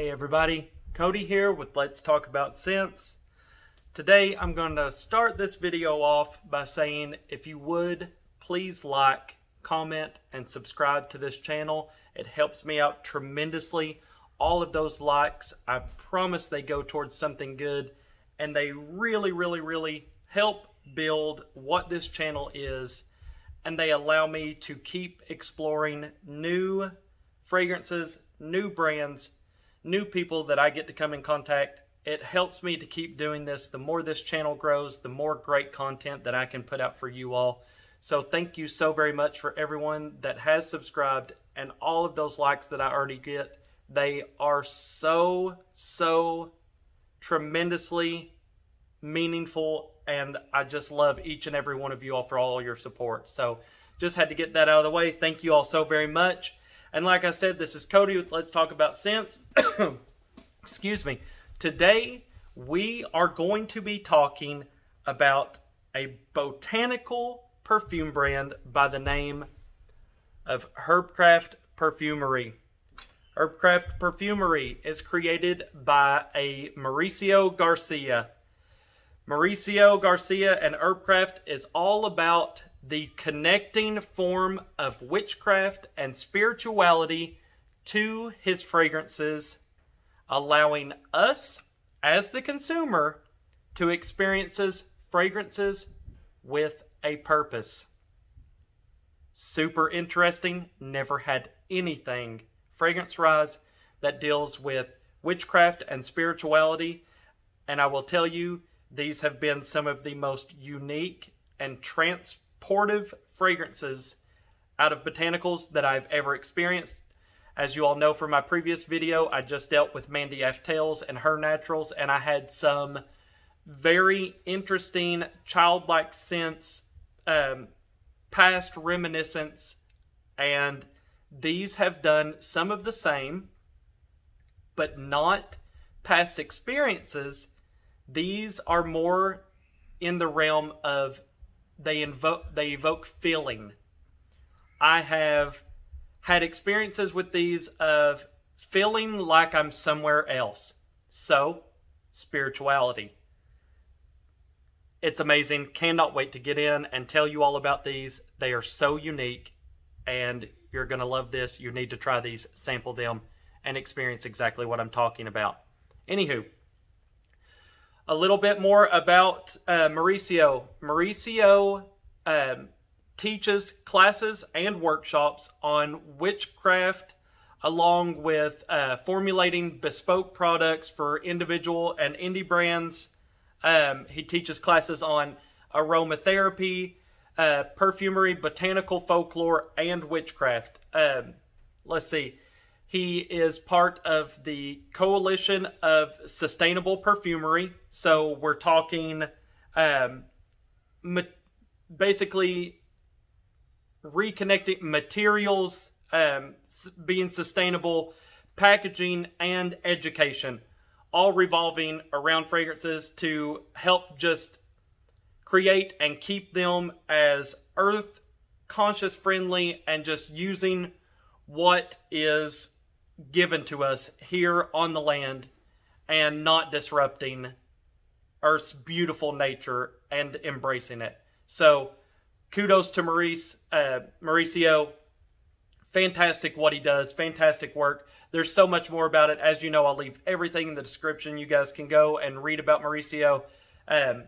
Hey everybody, Cody here with Let's Talk About Scents. Today I'm going to start this video off by saying if you would please like, comment, and subscribe to this channel. It helps me out tremendously. All of those likes, I promise they go towards something good and they really, really, really help build what this channel is and they allow me to keep exploring new fragrances, new brands, new people that I get to come in contact. It helps me to keep doing this. The more this channel grows, the more great content that I can put out for you all. So thank you so very much for everyone that has subscribed and all of those likes that I already get. They are so, so tremendously meaningful and I just love each and every one of you all for all your support. So just had to get that out of the way. Thank you all so very much. And like I said, this is Cody with Let's Talk About Scents. Excuse me. Today we are going to be talking about a botanical perfume brand by the name of Herbcraft Perfumery. Herbcraft Perfumery is created by a Mauricio Garcia. Mauricio Garcia and Herbcraft is all about the connecting form of witchcraft and spirituality to his fragrances, allowing us as the consumer to experiences fragrances with a purpose. Super interesting. Never had anything fragrance rise that deals with witchcraft and spirituality. And I will tell you, these have been some of the most unique and transportive fragrances out of botanicals that I've ever experienced. As you all know from my previous video, I just dealt with Mandy Aftel's and her naturals, and I had some very interesting childlike scents, um, past reminiscence, and these have done some of the same, but not past experiences these are more in the realm of they invoke they evoke feeling. I have had experiences with these of feeling like I'm somewhere else. So, spirituality. It's amazing. Cannot wait to get in and tell you all about these. They are so unique and you're going to love this. You need to try these, sample them, and experience exactly what I'm talking about. Anywho, a little bit more about uh, Mauricio. Mauricio um, teaches classes and workshops on witchcraft, along with uh, formulating bespoke products for individual and indie brands. Um, he teaches classes on aromatherapy, uh, perfumery, botanical folklore, and witchcraft. Um, let's see. He is part of the Coalition of Sustainable Perfumery. So we're talking um, ma- basically reconnecting materials, um, being sustainable, packaging, and education, all revolving around fragrances to help just create and keep them as earth conscious friendly and just using what is given to us here on the land and not disrupting Earth's beautiful nature and embracing it. So, kudos to Maurice, uh, Mauricio. Fantastic what he does, fantastic work. There's so much more about it. As you know, I'll leave everything in the description. You guys can go and read about Mauricio. Um,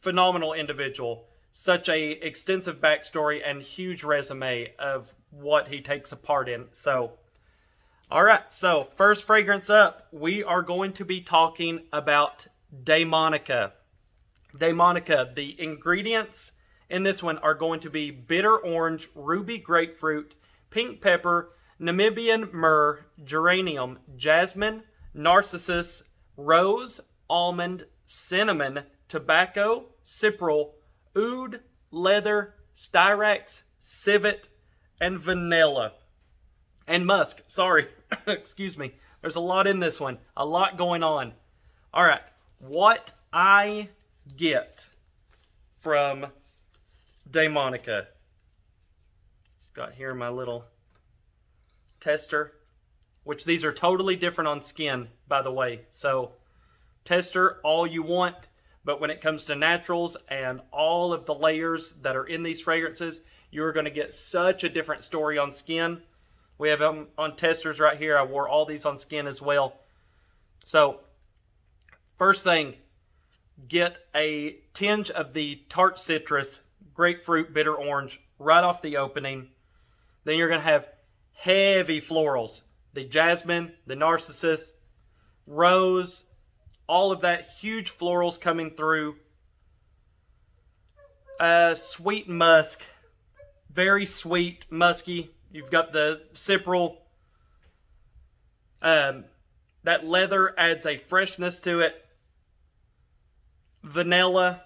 phenomenal individual. Such a extensive backstory and huge resume of what he takes a part in. So, all right, so first fragrance up, we are going to be talking about Daemonica. Daemonica, the ingredients in this one are going to be bitter orange, ruby grapefruit, pink pepper, Namibian myrrh, geranium, jasmine, narcissus, rose, almond, cinnamon, tobacco, cypriol, oud, leather, styrax, civet, and vanilla and musk. Sorry. Excuse me. There's a lot in this one. A lot going on. All right. What I get from Daemonica. Got here my little tester. which these are totally different on skin, by the way. So tester all you want, but when it comes to naturals and all of the layers that are in these fragrances, you're going to get such a different story on skin. We have them on testers right here. I wore all these on skin as well. So, first thing, get a tinge of the tart citrus, grapefruit, bitter orange right off the opening. Then you're going to have heavy florals. The jasmine, the narcissus, rose, all of that huge florals coming through. Uh, sweet musk, very sweet, musky. You've got the cypriol. Um, that leather adds a freshness to it. Vanilla.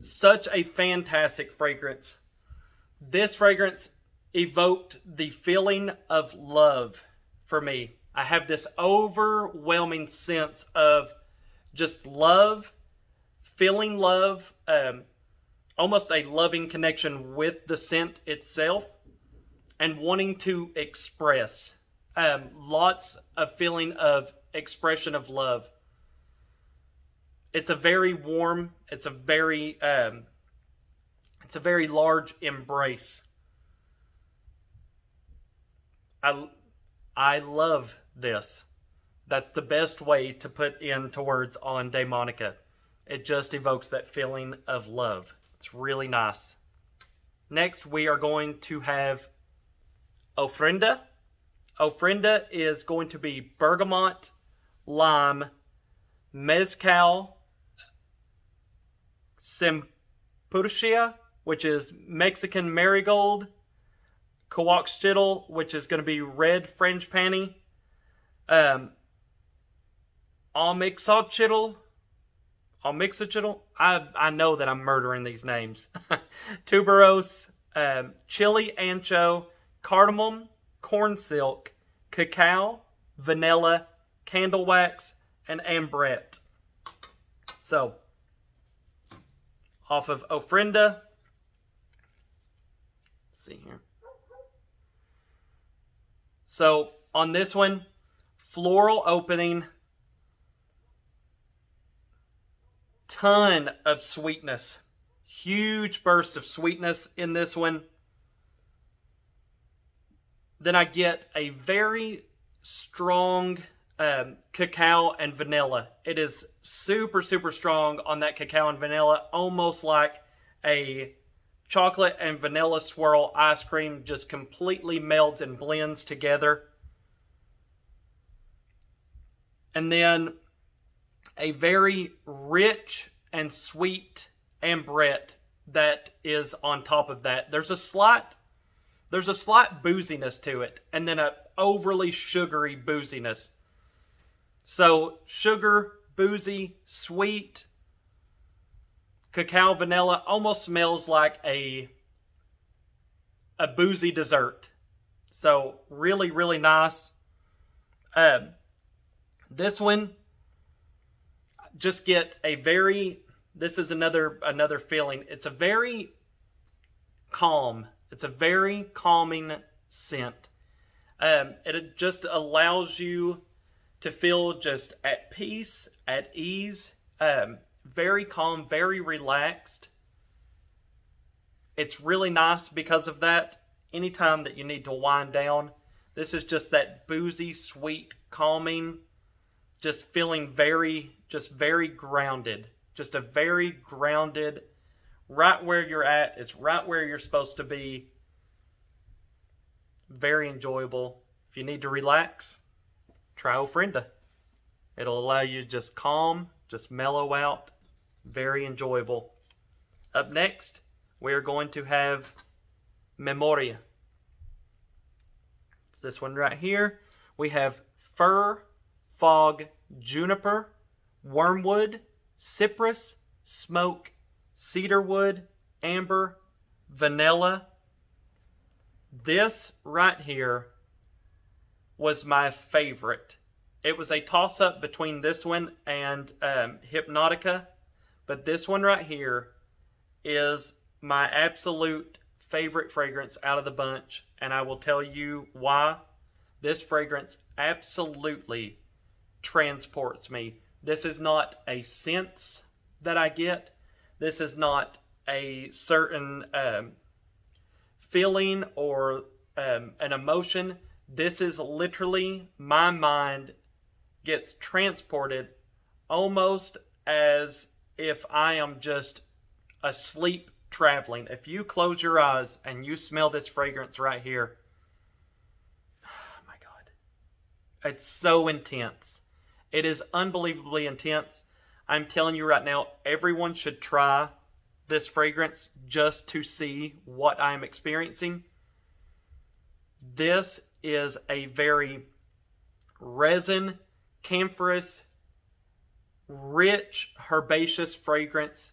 Such a fantastic fragrance. This fragrance evoked the feeling of love for me. I have this overwhelming sense of just love, feeling love, um, almost a loving connection with the scent itself, and wanting to express. Um, lots of feeling of expression of love. It's a very warm. It's a very um, it's a very large embrace. I I love this. That's the best way to put into words on Daemonica. It just evokes that feeling of love. It's really nice. Next, we are going to have Ofrenda. Ofrenda is going to be bergamot, lime, mezcal, Sempurcia, which is Mexican marigold, Coaxchitl, which is going to be red frangipani, um, Almixochitl, Almixochitl. I I know that I'm murdering these names. Tuberose, um, chili ancho, cardamom, corn silk, cacao, vanilla, candle wax, and ambrette. So, off of Ofrenda. Let's see here. So on this one, floral opening, ton of sweetness. Huge burst of sweetness in this one. Then I get a very strong um, cacao and vanilla. It is super, super strong on that cacao and vanilla, almost like a chocolate and vanilla swirl ice cream just completely melts and blends together. And then a very rich and sweet ambrette that is on top of that. There's a slight there's a slight booziness to it and then a overly sugary booziness. So sugar, boozy, sweet, cacao vanilla almost smells like a a boozy dessert. So really, really nice. Um, this one, just get a very. This is another another feeling. It's a very calm. It's a very calming scent. Um, it just allows you to feel just at peace, at ease. Um, very calm, very relaxed. It's really nice because of that. Anytime that you need to wind down, this is just that boozy, sweet, calming, just feeling very, just very grounded. Just a very grounded, right where you're at. It's right where you're supposed to be. Very enjoyable. If you need to relax, try Ofrenda. It'll allow you to just calm, just mellow out, very enjoyable. Up next, we are going to have Memoria. It's this one right here. We have fir, fog, juniper, wormwood, cypress, smoke, cedarwood, amber, vanilla. This right here was my favorite. It was a toss up between this one and um, Hypnotica but this one right here is my absolute favorite fragrance out of the bunch, and I will tell you why. This fragrance absolutely transports me. This is not a sense that I get. This is not a certain um, feeling or um, an emotion. This is literally my mind gets transported almost as if I am just asleep traveling. If you close your eyes and you smell this fragrance right here, oh my God, it's so intense. It is unbelievably intense. I'm telling you right now, everyone should try this fragrance just to see what I'm experiencing. This is a very resin, camphorous, rich, herbaceous fragrance.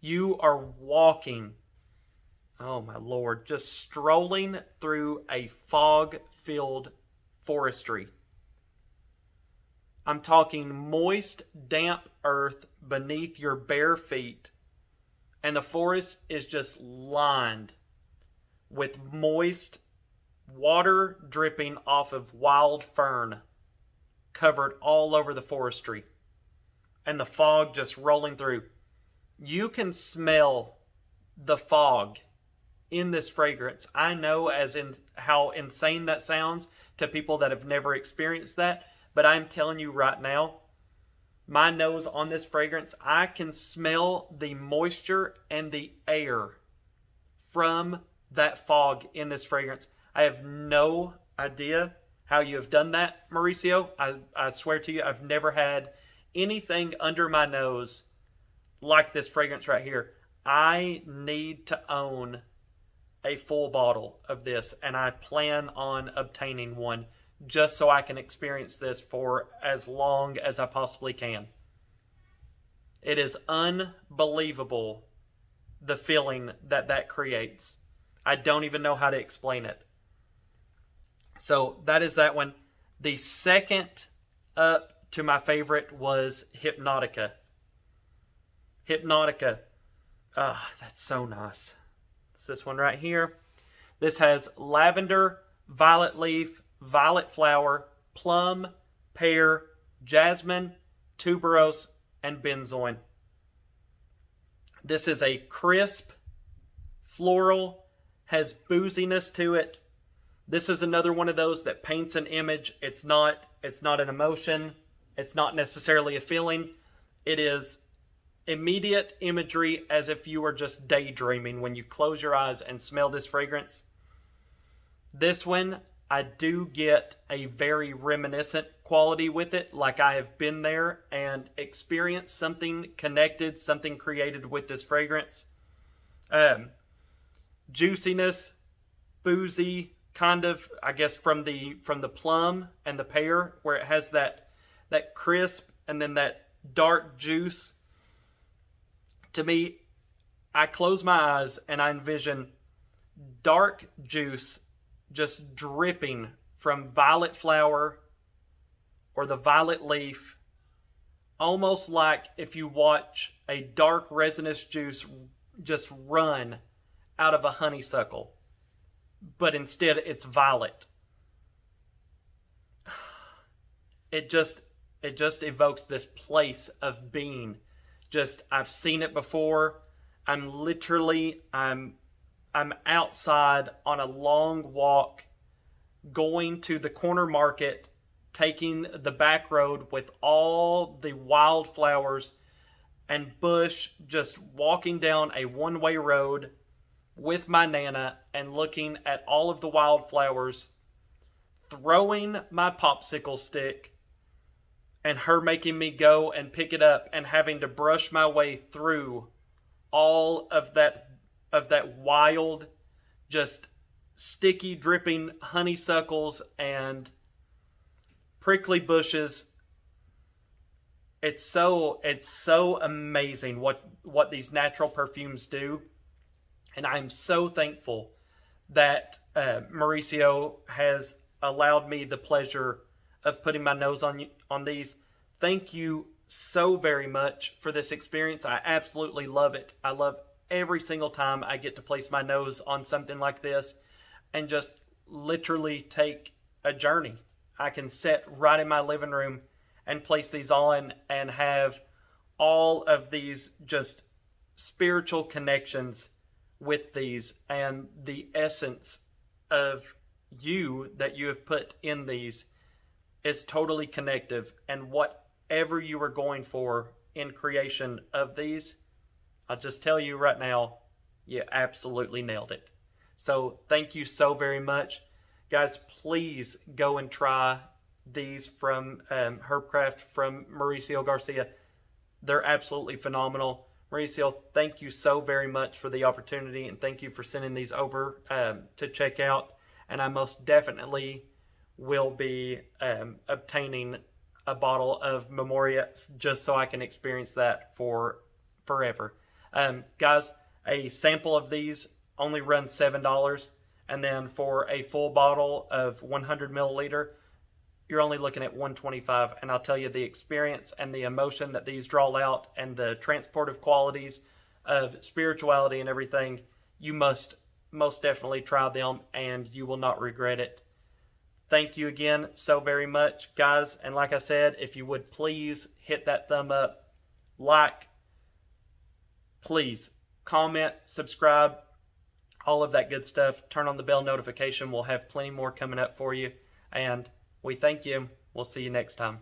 You are walking, oh my lord, just strolling through a fog filled forestry. I'm talking moist, damp earth beneath your bare feet, and the forest is just lined with moist water dripping off of wild fern covered all over the forestry, and the fog just rolling through. You can smell the fog in this fragrance. I know as in how insane that sounds to people that have never experienced that, but I'm telling you right now, my nose on this fragrance, I can smell the moisture and the air from that fog in this fragrance. I have no idea how you have done that, Mauricio. I, I swear to you, I've never had anything under my nose like this fragrance right here. I need to own a full bottle of this, and I plan on obtaining one just so I can experience this for as long as I possibly can. It is unbelievable the feeling that that creates. I don't even know how to explain it. So that is that one. The second up to my favorite was Hypnotica. Hypnotica. Ah, oh, that's so nice. It's this one right here. This has lavender, violet leaf, violet flower, plum, pear, jasmine, tuberose, and benzoin. This is a crisp, floral, has booziness to it. This is another one of those that paints an image. It's not it's not an emotion. It's not necessarily a feeling. It is immediate imagery as if you were just daydreaming when you close your eyes and smell this fragrance. This one I do get a very reminiscent quality with it, like I have been there and experienced something connected, something created with this fragrance. Um, juiciness, boozy, kind of, I guess from the from the plum and the pear, where it has that that crisp and then that dark juice. To me, I close my eyes and I envision dark juice just dripping from violet flower or the violet leaf, almost like if you watch a dark resinous juice just run out of a honeysuckle, but instead it's violet. It just it just evokes this place of being. Just I've seen it before. I'm literally I'm I'm outside on a long walk going to the corner market, taking the back road with all the wildflowers and bush, just walking down a one way road with my Nana and looking at all of the wildflowers, throwing my popsicle stick, and her making me go and pick it up and having to brush my way through all of that of that wild, just sticky, dripping honeysuckles and prickly bushes. It's so it's so amazing what what these natural perfumes do, and I'm so thankful that uh, Mauricio has allowed me the pleasure of putting my nose on on these. Thank you so very much for this experience. I absolutely love it. I love every single time I get to place my nose on something like this and just literally take a journey. I can sit right in my living room and place these on and have all of these just spiritual connections with these and the essence of you that you have put in these is totally connective and whatever you were going for in creation of these i'll just tell you right now you absolutely nailed it so thank you so very much guys please go and try these from um, herbcraft from mauricio garcia they're absolutely phenomenal Mauricio, thank you so very much for the opportunity and thank you for sending these over um, to check out. And I most definitely will be um, obtaining a bottle of Memoria just so I can experience that for forever. Um, guys, a sample of these only runs $7. And then for a full bottle of 100 milliliter, you're only looking at 125 and I'll tell you the experience and the emotion that these draw out and the transportive qualities of spirituality and everything you must most definitely try them and you will not regret it thank you again so very much guys and like I said if you would please hit that thumb up like please comment subscribe all of that good stuff turn on the bell notification we'll have plenty more coming up for you and we thank you. We'll see you next time.